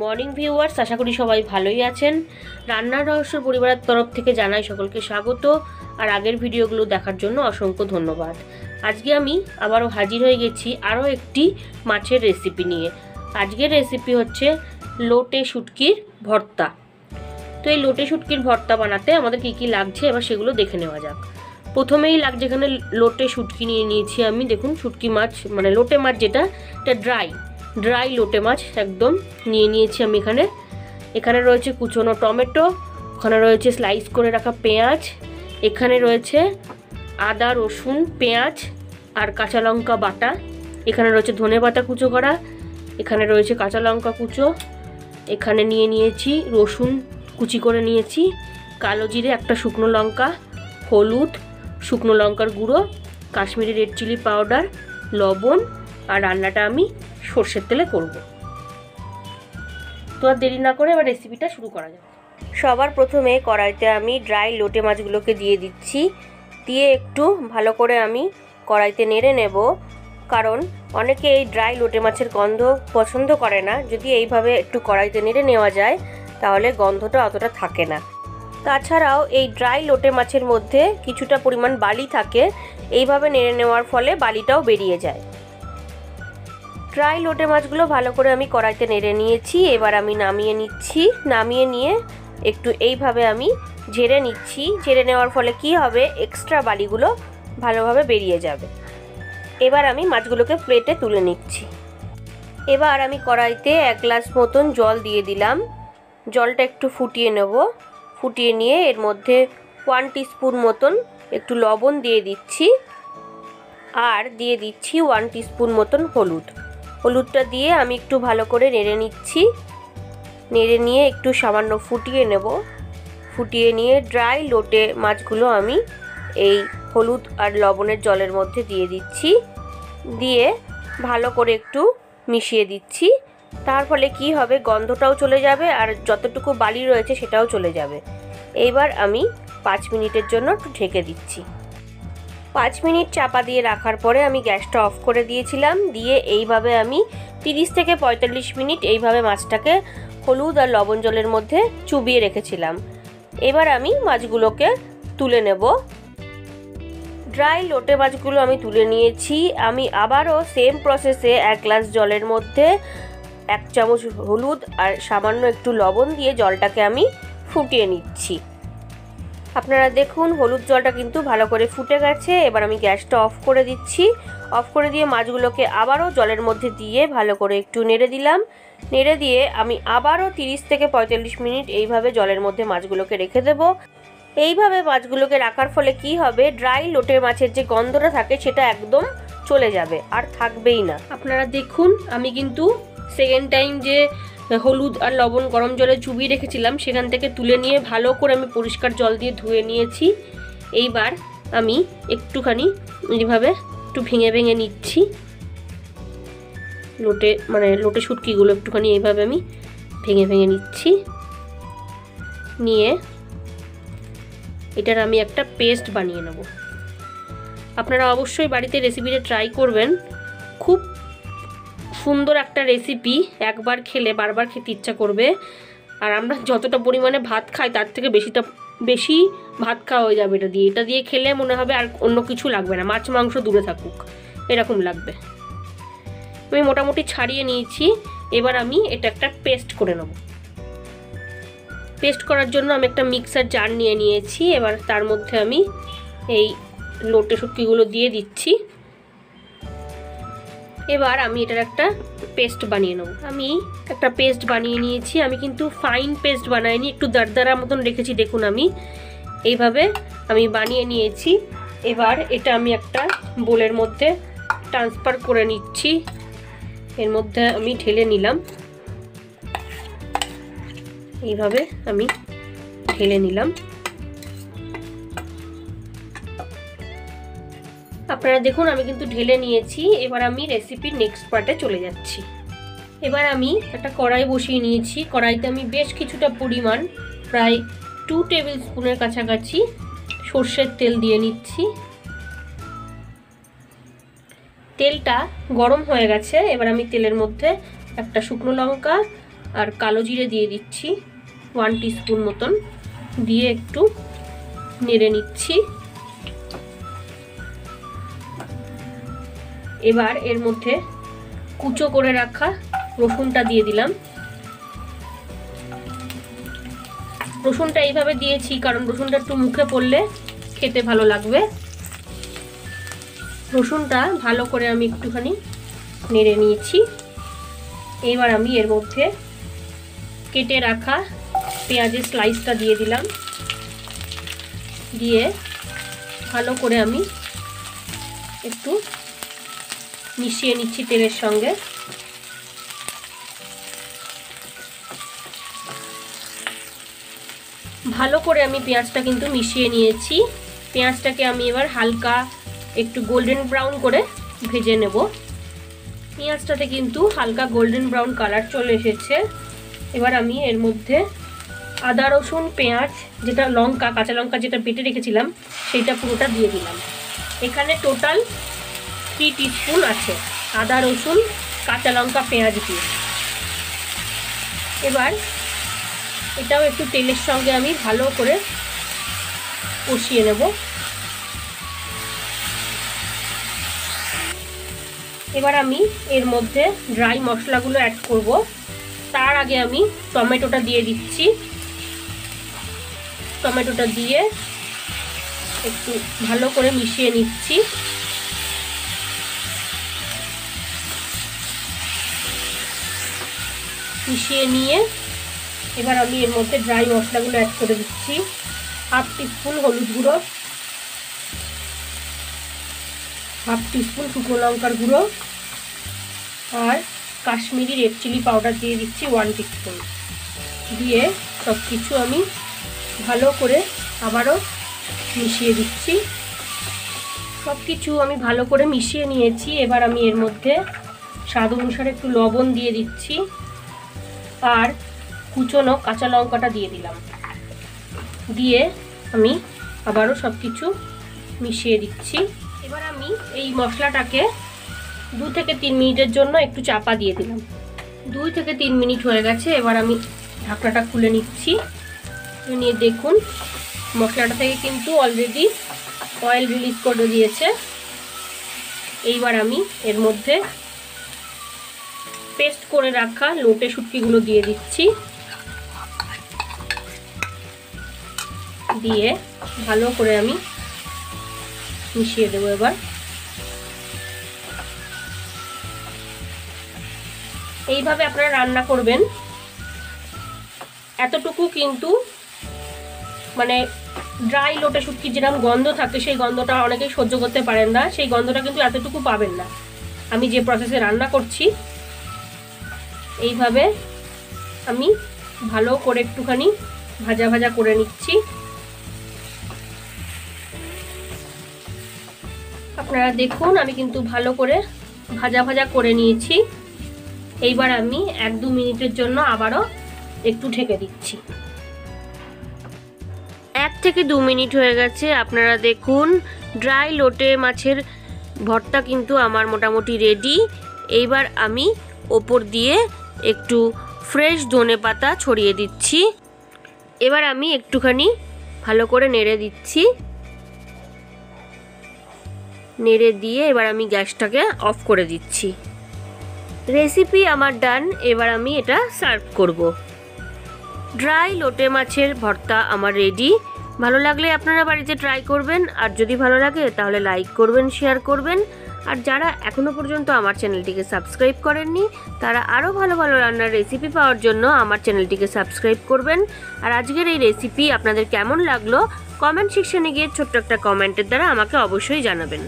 Morning viewers আশা করি সবাই ভালোই আছেন। রান্নার রহস্য পরিবারের তরফ থেকে জানাই সকলকে স্বাগত, আর আগের ভিডিওগুলো দেখার জন্য অসংখ্য ধন্যবাদ। আজকে আমি আবারও হাজির হয়ে গেছি আরও একটি মাছের রেসিপি নিয়ে। আজকের রেসিপি হচ্ছে লোটে শুটকির ভর্তা। তো এই লোটে শুটকির ভর্তা বানাতে আমাদের কী কী লাগছে এবার সেগুলো দেখে নেওয়া যাক। প্রথমেই লাগছে এখানে লোটে শুটকি নিয়ে নিয়েছি আমি। দেখুন শুটকি মাছ মানে লোটে মাছ যেটা, এটা ড্রাই ড্রাই লোটে মাছ একদম নিয়ে নিয়েছি আমি এখানে। এখানে রয়েছে কুচনো টমেটো, ওখানে রয়েছে স্লাইস করে রাখা পেঁয়াজ, এখানে রয়েছে আদা, রসুন, পেঁয়াজ আর কাঁচা লঙ্কা বাটা। এখানে রয়েছে ধনে পাতা কুচো করা, এখানে রয়েছে কাঁচা লঙ্কা কুচো, এখানে নিয়ে নিয়েছি রসুন কুচি করে নিয়েছি, কালো জিরে একটা শুকনো লঙ্কা, হলুদ, শুকনো লঙ্কার গুঁড়ো, কাশ্মীরি রেড চিলি পাউডার লবণ আর রান্নাটা আমি সর্ষের তেলে করব। তো আর দেরি না করে এবার রেসিপিটা শুরু করা যাক। সবার প্রথমে কড়াইতে আমি ড্রাই লোটে মাছগুলোকে দিয়ে দিচ্ছি। দিয়ে একটু ভালো করে আমি কড়াইতে নেড়ে নেব। কারণ অনেকে এই ড্রাই লোটে মাছের গন্ধ পছন্দ করে না। যদি এইভাবে একটু কড়াইতে নেড়ে নেওয়া যায়, তাহলে গন্ধটা অতটা থাকে না। তাছাড়াও এই ড্রাই লোটে মাছের মধ্যে কিছুটা পরিমাণ বালি থাকে। এইভাবে নেড়ে নেওয়ার ফলে বালিটাও বেরিয়ে যায়। ড্রাই লোটে মাছগুলো ভালো করে আমি কড়াইতে নেড়ে নিয়েছি। এবার আমি নামিয়ে নিচ্ছি। নামিয়ে নিয়ে একটু এইভাবে আমি ঝেড়ে নিচ্ছি। ঝেড়ে নেওয়ার ফলে কি হবে? এক্সট্রা বালিগুলো ভালোভাবে বেরিয়ে যাবে। এবার আমি মাছগুলোকে প্লেটে তুলে নিচ্ছি। এবার আমি কড়াইতে এক গ্লাস মতন জল দিয়ে দিলাম। জলটা একটু ফুটিয়ে নেব। ফুটিয়ে নিয়ে এর মধ্যে ওয়ান টিস্পুন মতন একটু লবণ দিয়ে দিচ্ছি। আর দিয়ে দিচ্ছি ওয়ান টিস্পুন মতন হলুদ। হলুদটা দিয়ে আমি একটু ভালো করে নেড়ে নিচ্ছি। নেড়ে নিয়ে একটু সামান্য ফুটিয়ে নেব। ফুটিয়ে নিয়ে ড্রাই লোটে মাছগুলো আমি এই হলুদ আর লবণের জলের মধ্যে দিয়ে দিচ্ছি। দিয়ে ভালো করে একটু মিশিয়ে দিচ্ছি। তার ফলে কি হবে? গন্ধটাও চলে যাবে আর যতটুকু বালি রয়েছে সেটাও চলে যাবে। এইবার আমি পাঁচ মিনিটের জন্য একটু ঢেকে দিচ্ছি। পাঁচ মিনিট চাপা দিয়ে রাখার পরে আমি গ্যাসটা অফ করে দিয়েছিলাম। দিয়ে এইভাবে আমি তিরিশ থেকে পঁয়তাল্লিশ মিনিট এইভাবে মাছটাকে হলুদ আর লবণ জলের মধ্যে চুবিয়ে রেখেছিলাম। এবার আমি মাছগুলোকে তুলে নেব। ড্রাই লোটে মাছগুলো আমি তুলে নিয়েছি। আমি আবারও সেম প্রসেসে এক গ্লাস জলের মধ্যে এক চামচ হলুদ আর সামান্য একটু লবণ দিয়ে জলটাকে আমি ফুটিয়ে নিচ্ছি। আপনারা দেখুন, হলুদ জলটা কিন্তু ভালো করে ফুটে গেছে। এবার আমি গ্যাসটা অফ করে দিচ্ছি। অফ করে দিয়ে মাছগুলোকে আবারও জলের মধ্যে দিয়ে ভালো করে একটু নেড়ে দিলাম। নেড়ে দিয়ে আমি আবারও তিরিশ থেকে পঁয়তাল্লিশ মিনিট এইভাবে জলের মধ্যে মাছগুলোকে রেখে দেব। এইভাবে মাছগুলোকে রাখার ফলে কি হবে? ড্রাই লোটের মাছের যে গন্ধটা থাকে, সেটা একদম চলে যাবে, আর থাকবেই না। আপনারা দেখুন, আমি কিন্তু সেকেন্ড টাইম যে হলুদ আর লবণ গরম জলে চুবিয়ে রেখেছিলাম, সেখান থেকে তুলে নিয়ে ভালো করে আমি পরিষ্কার জল দিয়ে ধুয়ে নিয়েছি। এইবার আমি একটুখানি এইভাবে একটু ভেঙে ভেঙে নিচ্ছি, লোটে মানে লোটে শুটকিগুলো একটুখানি এইভাবে আমি ভেঙে ভেঙে নিচ্ছি। নিয়ে এটার আমি একটা পেস্ট বানিয়ে নেব। আপনারা অবশ্যই বাড়িতে রেসিপিটা ট্রাই করবেন। সুন্দর একটা রেসিপি একবার খেলে, বারবার খেতে ইচ্ছা করবে। আর আমরা যতটা পরিমাণে ভাত খাই, তার থেকে বেশিটা, বেশি ভাত খাওয়া হয়ে যাবে এটা দিয়ে। এটা দিয়ে খেলে মনে হবে আর অন্য কিছু লাগবে না। মাছ, মাংস দূরে থাকুক। এরকম লাগবে। আমি মোটামুটি ছাড়িয়ে নিয়েছি। এবার আমি এটা একটা পেস্ট করে নেব। পেস্ট করার জন্য আমি একটা মিক্সার জার নিয়ে নিয়েছি। এবার তার মধ্যে আমি এই লোটে শুটকিগুলো দিয়ে দিচ্ছি। এবার আমি এটার একটা পেস্ট বানিয়ে নেব। আমি একটা পেস্ট বানিয়ে নিয়েছি, আমি কিন্তু ফাইন পেস্ট বানাইনি, একটু দারদারা মতন রেখেছি, দেখুন আমি। এইভাবে আমি বানিয়ে নিয়েছি। এবার এটা আমি একটা বোলের মধ্যে ট্রান্সফার করে নিচ্ছি। এর মধ্যে আমি ঢেলে নিলাম। এইভাবে আমি ঢেলে নিলাম। আপনারা দেখুন, আমি কিন্তু ঢেলে নিয়েছি। এবার আমি রেসিপির নেক্সট পার্টে চলে যাচ্ছি। এবার আমি একটা কড়াই বসিয়ে নিয়েছি। কড়াইতে আমি বেশ কিছুটা পরিমাণ, প্রায় টু টেবিল স্পুনের কাছাকাছি সর্ষের তেল দিয়ে নিচ্ছি। তেলটা গরম হয়ে গেছে। এবার আমি তেলের মধ্যে একটা শুকনো লঙ্কা আর কালো জিরে দিয়ে দিচ্ছি। ওয়ান টিস্পুন মতন। দিয়ে একটু নেড়ে নিচ্ছি। এবার এর মধ্যে কুচো করে রাখা রসুনটা দিয়ে দিলাম। রসুনটা এইভাবে দিয়েছি, কারণ রসুনটা একটু মুখে পড়লে খেতে ভালো লাগবে। রসুনটা ভালো করে আমি একটুখানি নেড়ে নিয়েছি। এবার আমি এর মধ্যে কেটে রাখা পেঁয়াজের স্লাইসটা দিয়ে দিলাম। দিয়ে ভালো করে আমি একটু মিশিয়ে নিচ্ছি তেলের সঙ্গে। ভালো করে আমি পেঁয়াজটা কিন্তু মিশিয়ে নিয়েছি। পেঁয়াজটাকে আমি এবার হালকা একটু গোল্ডেন ব্রাউন করে ভেজে নেব। পেঁয়াজটাতে কিন্তু হালকা গোল্ডেন ব্রাউন কালার চলে এসেছে। এবার আমি এর মধ্যে আদা, রসুন, পেঁয়াজ, যেটা লঙ্কা, কাঁচা লঙ্কা যেটা বেটে রেখেছিলাম, সেইটা পুরোটা দিয়ে দিলাম। এখানে টোটাল থ্রি টিস্পুন আছে। আদা, রসুন, কাঁচা লঙ্কা, পেঁয়াজ দিয়ে। এবার এটাও একটু তেলের সঙ্গে আমি ভালো করে কষিয়ে নেব। এবার আমি এর মধ্যে ড্রাই মশলাগুলো অ্যাড করব। তার আগে আমি টমেটোটা দিয়ে দিচ্ছি। টমেটোটা দিয়ে একটু ভালো করে মিশিয়ে নিচ্ছি। মিশিয়ে নিয়ে এবার আমি এর মধ্যে ড্রাই মশলাগুলো অ্যাড করে দিচ্ছি। হাফ টিস্পুন হলুদ গুঁড়ো হাফ টিস্পুন শুকনো লঙ্কার গুঁড়ো আর কাশ্মীরি রেড চিলি পাউডার দিয়ে দিচ্ছি ওয়ান টিস্পুন দিয়ে সব কিছু আমি ভালো করে আবারও মিশিয়ে দিচ্ছি। সব কিছু আমি ভালো করে মিশিয়ে নিয়েছি। এবার আমি এর মধ্যে স্বাদ অনুসারে একটু লবণ দিয়ে দিচ্ছি। আর কুচনো কাঁচা লঙ্কাটা দিয়ে দিলাম। দিয়ে আমি আবারও সব কিছু মিশিয়ে দিচ্ছি। এবার আমি এই মশলাটাকে দু থেকে তিন মিনিটের জন্য একটু চাপা দিয়ে দিলাম। দুই থেকে তিন মিনিট হয়ে গেছে, এবার আমি ঢাকনাটা খুলে নিচ্ছি। নিয়ে দেখুন, মশলাটা থেকে কিন্তু অলরেডি অয়েল রিলিজ করে দিয়েছে। এইবার আমি এর মধ্যে পেস্ট করে রাখা লোটে শুটকিগুলো দিয়ে দিচ্ছি। দিয়ে ভালো করে আমি মিশিয়ে দেবো এবার। এইভাবে আপনারা রান্না করবেন। এতটুকু কিন্তু মানে ড্রাই লোটে শুটকির যেরকম গন্ধ থাকে, সেই গন্ধটা অনেকেই সহ্য করতে পারেন না। সেই গন্ধটা কিন্তু এতটুকু পাবেন না। আমি যে প্রসেসে রান্না করছি এইভাবে আমি ভালো করে একটুখানি ভাজা ভাজা করে নিচ্ছি। আপনারা দেখুন, আমি কিন্তু ভালো করে ভাজা ভাজা করে নিয়েছি। এইবার আমি এক দু মিনিটের জন্য আবারও একটু ঢেকে দিচ্ছি। এক থেকে দু মিনিট হয়ে গেছে, আপনারা দেখুন, ড্রাই লোটে মাছের ভর্তা কিন্তু আমার মোটামুটি রেডি। এইবার আমি ওপর দিয়ে একটু ফ্রেশ ধনে পাতা ছড়িয়ে দিচ্ছি। এবার আমি একটুখানি ভালো করে নেড়ে দিচ্ছি। নেড়ে দিয়ে এবার আমি গ্যাসটাকে অফ করে দিচ্ছি। রেসিপি আমার ডান এবার আমি এটা সার্ভ করব। ড্রাই লোটে মাছের ভর্তা আমার রেডি ভালো লাগলে আপনারা বাড়িতে ট্রাই করবেন, আর যদি ভালো লাগে তাহলে লাইক করবেন শেয়ার করবেন। আর যারা এখনও পর্যন্ত আমার চ্যানেলটিকে সাবস্ক্রাইব করেননি, তারা আরও ভালো ভালো রান্নার রেসিপি পাওয়ার জন্য আমার চ্যানেলটিকে সাবস্ক্রাইব করবেন। আর আজকের এই রেসিপি আপনাদের কেমন লাগল কমেন্ট সেকশানে গিয়ে ছোট্ট একটা কমেন্টের দ্বারা আমাকে অবশ্যই জানাবেন।